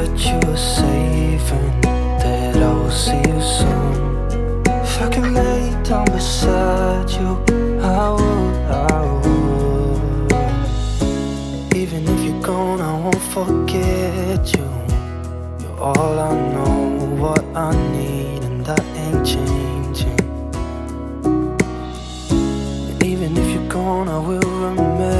that you safe and that I will see you soon. If I could lay down beside you, I would, I would. Even if you're gone, I won't forget you. You're all I know, what I need, and that ain't changing. And even if you're gone, I will remember.